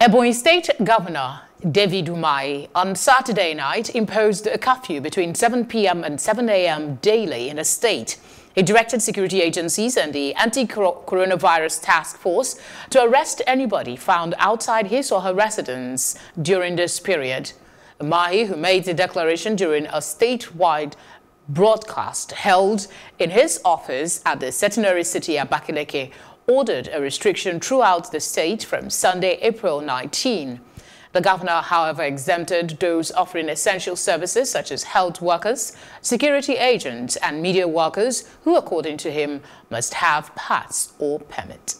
Ebonyi State Governor David Umahi on Saturday night imposed a curfew between 7 p.m. and 7 a.m. daily in the state. He directed security agencies and the anti-coronavirus task force to arrest anybody found outside his or her residence during this period. Umahi, who made the declaration during a statewide broadcast held in his office at the centenary city Abakaliki, ordered a restriction throughout the state from Sunday, April 19. The governor, however, exempted those offering essential services such as health workers, security agents, and media workers who, according to him, must have pass or permit.